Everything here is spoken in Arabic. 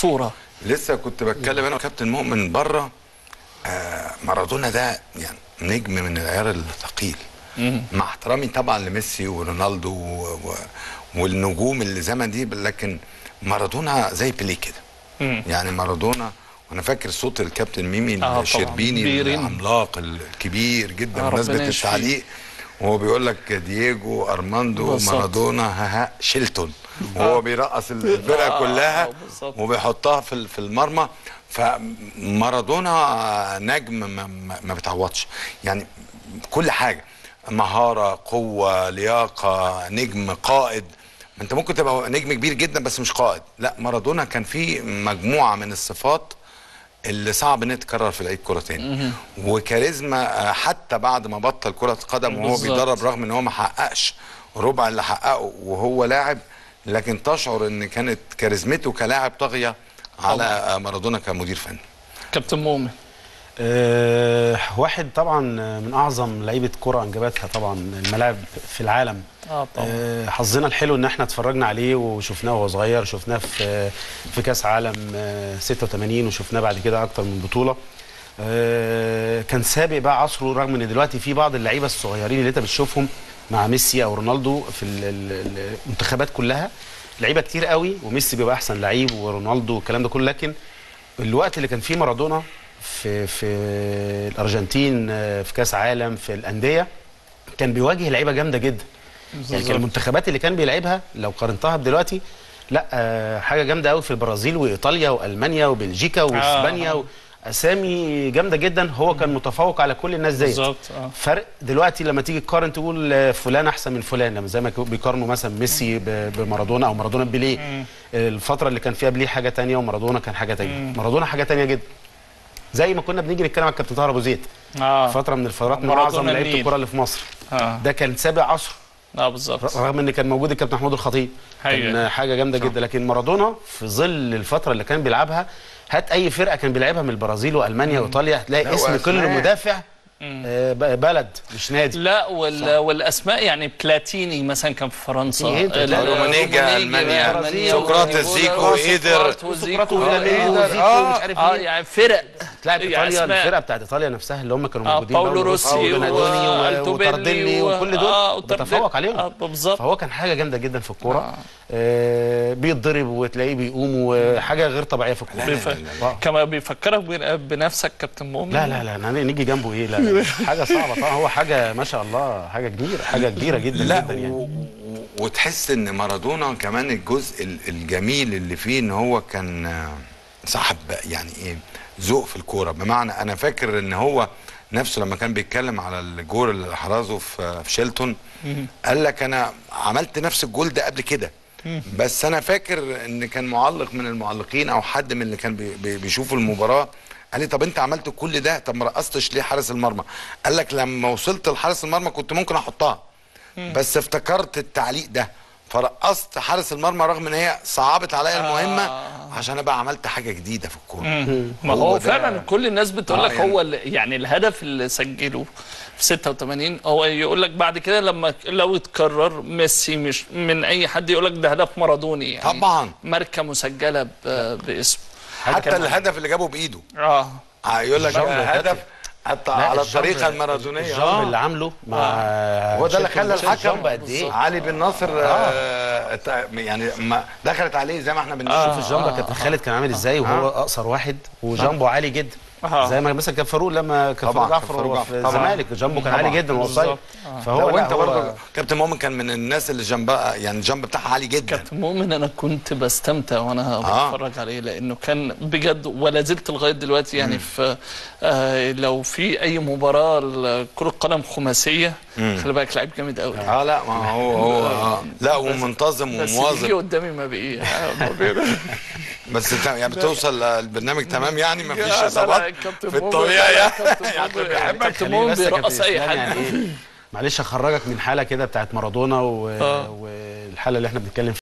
أسطورة لسه كنت بتكلم أنا وكابتن مؤمن بره آه مارادونا ده يعني نجم من العيار الثقيل مع احترامي طبعا لميسي ورونالدو و... و... والنجوم اللي زمن دي لكن مارادونا زي بيليه كده يعني مارادونا وأنا فاكر صوت الكابتن ميمي آه. الشربيني. العملاق الكبير جدا آه، بمناسبة. التعليق وهو بيقول لك دييجو أرماندو. مارادونا ها ها شيلتون. وهو بيرقص الفرقة آه، كلها آه،. وبيحطها في في المرمى. فمارادونا نجم ما, بيتعوضش. يعني كل حاجة. مهارة قوة لياقة نجم قائد. انت ممكن تبقى نجم كبير جدا بس مش قائد. لا مارادونا كان فيه مجموعة من الصفات اللي صعب إن تتكرر في لعيب كوره تاني. وكاريزما آه، حتى بعد ما بطل كرة قدم وهو. بيدرب رغم إن هو ما حققش ربع اللي حققه وهو لاعب لكن تشعر إن كانت كاريزمته كلاعب طاغية على آه، مارادونا كمدير فني. كابتن مؤمن. أه واحد طبعا من أعظم لعيبة كرة أنجبتها طبعا الملاعب في العالم. آه طبعا. أه حظنا الحلو إن إحنا اتفرجنا عليه وشفناه وهو صغير شفناه في في كأس عالم آه، 86 وشفناه بعد كده أكتر من بطولة. أه كان سابق بقى عصره رغم إن دلوقتي في بعض اللعيبة الصغيرين اللي أنت بتشوفهم مع ميسي أو رونالدو في ال- ال- المنتخبات كلها. لعيبة كتير قوي وميسي بيبقى أحسن لعيب ورونالدو والكلام ده كله لكن الوقت اللي كان فيه مارادونا في في الأرجنتين آه، في كأس عالم في الأندية. كان بيواجه لعيبة جامدة جدا. يعني كان المنتخبات اللي كان بيلعبها لو قارنتها بدلوقتي لا آه، حاجة جامدة قوي في البرازيل وإيطاليا وألمانيا وبلجيكا وإسبانيا آه. اسامي جامدة جدا. هو كان متفوق على كل الناس ديت. بالظبط آه. فرق دلوقتي لما تيجي تقارن تقول آه، فلان أحسن من فلان لما زي ما بيقارنوا مثلا ميسي بمارادونا أو مارادونا ببيليه الفترة اللي كان فيها بيليه حاجة تانية ومارادونا كان حاجة تانية. مارادونا حاجة تانية جدا. زي ما كنا بنيجي نتكلم على الكابتن طاهر أبو زيد آه فترة من الفترات من أعظم لعيبة. الكرة اللي في مصر آه ده كان سابق عصره آه بالظبط رغم إن كان موجود الكابتن محمود الخطيب. كان حاجة جامدة جدا لكن مارادونا في ظل الفترة اللي كان بيلعبها هات أي فرقة كان بيلعبها من البرازيل وألمانيا وإيطاليا لا، هتلاقي اسم كل. مدافع آه، ب- بلد مش نادي لا وال... والأسماء يعني بلاتيني مثلا كان في فرنسا إيه؟ رومانيجا، سقراط، وزيكو، زيكو، إيدر. سقراط وزيكو، سقراط وإيدر، إيدر. وزيكو، آه. يعني فرق يعني إيطاليا. الفرقة بتاعت إيطاليا نفسها اللي هم كانوا آه موجودين باولو روسي وأنتونيوني و- والتوبيلي وتارديلي و- وكل دول آه،. بتفوق عليهم آه بالظبط فهو كان حاجة جامدة جدا في الكورة آه بيتضرب وتلاقيه بيقوم وحاجة غير طبيعية في الكورة بيف... آه. كما بيفكرك بن- بنفسك كابتن مؤمن لا لا لا نيجي جنبه إيه لا, لا حاجة صعبة طبعا هو حاجة ما شاء الله حاجة كبيرة حاجة كبيرة جدا لا جدا. يعني. وتحس إن مارادونا كمان الجزء ال- الجميل اللي فيه إن هو كان آه، صاحب يعني إيه ذوق في الكورة. بمعنى أنا فاكر إن هو نفسه لما كان بيتكلم على الجول اللي حرزه في في شيلتون قال لك أنا عملت نفس الجول ده قبل كده. بس أنا فاكر إن كان معلق من المعلقين أو حد من اللي كان بي بي بيشوف المباراة. قال لي طب أنت عملت كل ده؟ طب ما رقصتش ليه حارس المرمى؟ قال لك لما وصلت لحارس المرمى كنت ممكن أحطها. بس افتكرت التعليق ده فرقصت حارس المرمى رغم إن هي صعبت عليا المهمة عشان ابقى عملت حاجة جديدة في الكورة. ما هو هو فعلا كل الناس بتقول آه لك يعني- هو يعني الهدف اللي سجله في 86 هو يقول لك بعد كده لما لو اتكرر ميسي مش من أي حد يقول لك ده هدف مارادوني يعني طبعا. ماركة مسجلة باسمه. حتى الهدف اللي جابه بإيده. آه. يقول لك آه، هدف. حتى على الطريقة المارادونية. الجامب اللي عامله مع هو ده اللي. خلى الحكم إيه؟ علي بن ناصر آه. آه. يعني ما دخلت عليه زي ما إحنا بنشوف شوف الجامبه كابتن خالد كان عامل إزاي وهو أقصر واحد وجامبه عالي جدا آه. زي ما مثلا كان فاروق لما كان فاروق جعفر وهو في. الزمالك جامبه كان. عالي جدا وهو بالظبط. صغير آه. فهو هو لا أنت هو برضه كابتن مؤمن كان من الناس اللي جنبها يعني الجنب بتاعها عالي جدا كابتن مؤمن أنا كنت بستمتع وأنا آه. بتفرج عليه لأنه كان بجد ولا زلت لغاية دلوقتي يعني في آه لو في أي مباراة كره قدم خماسية خلي بالك لعيب جامد قوي آه لا ما هو هو آه. لا ومنتظم بس يجي ومواظب قدامي ما بقي آه، ما بقي- بس يعني بتوصل البرنامج تمام يعني ما فيش إصابات في الطبيعي يعني يعني بيحبك كابتن بيرقص كابتن أي إسلام حد يعني إيه؟ معلش أخرجك من حالة كده بتاعت مارادونا. آه. والحالة اللي إحنا بنتكلم